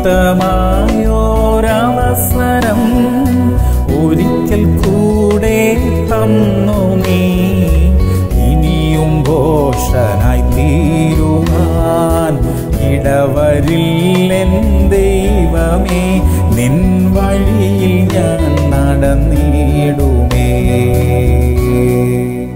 നഷ്ടമായോരവസരം ഒരിക്കൽ കൂടെ തന്നു നീ. ഇനിയും ഘോഷനായി തീരുവാൻ ഇടവരില്ലെൻ ദൈവമേ നിൻ വഴിയിൽ ഞാൻ നടന്നിടുമേ.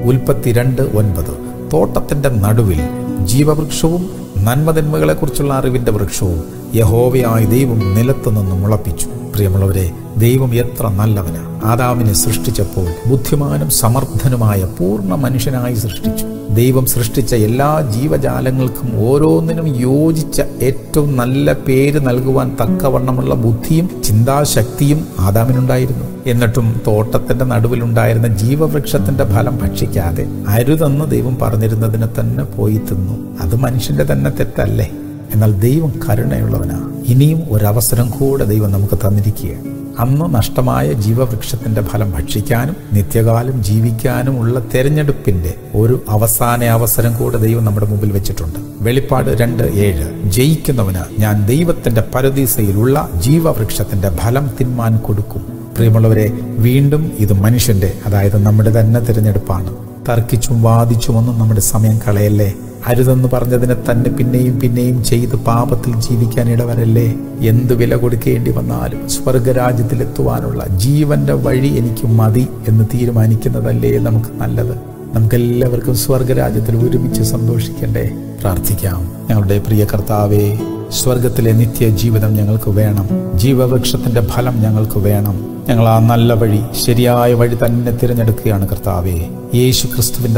ഉൽപ്പത്തി രണ്ട് ഒൻപത്. തോട്ടത്തിന്റെ നടുവിൽ ജീവവൃക്ഷവും നന്മതിന്മകളെക്കുറിച്ചുള്ള അറിവിന്റെ വൃക്ഷവും യഹോവയായ ദൈവം നിലത്തു നിന്ന് മുളപ്പിച്ചു. പ്രിയമുള്ളവരെ ദൈവം എത്ര നല്ലവനാ. ആദാമിനെ സൃഷ്ടിച്ചപ്പോൾ ബുദ്ധിമാനും സമർത്ഥനുമായ പൂർണ മനുഷ്യനായി സൃഷ്ടിച്ചു. ദൈവം സൃഷ്ടിച്ച എല്ലാ ജീവജാലങ്ങൾക്കും ഓരോന്നിനും യോജിച്ച ഏറ്റവും നല്ല പേര് നൽകുവാൻ തക്കവണ്ണമുള്ള ബുദ്ധിയും ചിന്താശക്തിയും ആദാമിനുണ്ടായിരുന്നു. എന്നിട്ടും തോട്ടത്തിന്റെ നടുവിലുണ്ടായിരുന്ന ജീവവൃക്ഷത്തിന്റെ ഫലം ഭക്ഷിക്കാതെ അരുതെന്ന് ദൈവം പറഞ്ഞിരുന്നതിനെ തന്നെ പോയി തിന്നു. അത് മനുഷ്യന്റെ തന്നെ തെറ്റല്ലേ? എന്നാൽ ദൈവം കരുണയുള്ളവനാണ് ഇനിയും ഒരവസരം കൂടെ ദൈവം നമുക്ക് തന്നിരിക്കുകയാണ്. അന്ന് നഷ്ടമായ ജീവവൃക്ഷത്തിന്റെ ഫലം ഭക്ഷിക്കാനും നിത്യകാലം ജീവിക്കാനും ഉള്ള തെരഞ്ഞെടുപ്പിന്റെ ഒരു അവസാന അവസരം കൂടെ ദൈവം നമ്മുടെ മുമ്പിൽ വെച്ചിട്ടുണ്ട്. വെളിപ്പാട് രണ്ട് ഏഴ്. ജയിക്കുന്നവന് ഞാൻ ദൈവത്തിന്റെ പരദീസയിലുള്ള ജീവവൃക്ഷത്തിന്റെ ഫലം തിന്മാൻ കൊടുക്കും. പ്രിയമുള്ളവരെ വീണ്ടും ഇത് മനുഷ്യന്റെ അതായത് നമ്മുടെ തന്നെ തിരഞ്ഞെടുപ്പാണ്. തർക്കിച്ചും വാദിച്ചും ഒന്നും നമ്മുടെ സമയം കളയല്ലേ? അരുതെന്ന് പറഞ്ഞതിനെ തന്നെ പിന്നെയും പിന്നെയും ചെയ്ത് പാപത്തിൽ ജീവിക്കാൻ ഇടവരല്ലേ? എന്ത് വില കൊടുക്കേണ്ടി വന്നാലും സ്വർഗരാജ്യത്തിലെത്തുവാനുള്ള ജീവന്റെ വഴി എനിക്ക് മതി എന്ന് തീരുമാനിക്കുന്നതല്ലേ നമുക്ക് നല്ലത്? നമുക്കെല്ലാവർക്കും സ്വർഗരാജ്യത്തിൽ ഒരുമിച്ച് സന്തോഷിക്കണ്ടേ? പ്രാർത്ഥിക്കാം. ഞങ്ങളുടെ പ്രിയ കർത്താവേ സ്വർഗത്തിലെ നിത്യജീവിതം ഞങ്ങൾക്ക് വേണം. ജീവവൃക്ഷത്തിന്റെ ഫലം ഞങ്ങൾക്ക് വേണം. ഞങ്ങൾ ആ നല്ല വഴി ശരിയായ വഴി തന്നെ തിരഞ്ഞെടുക്കുകയാണ് കർത്താവേ. യേശു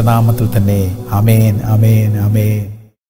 നാമത്തിൽ തന്നെ. അമേൻ അമേൻ അമേൻ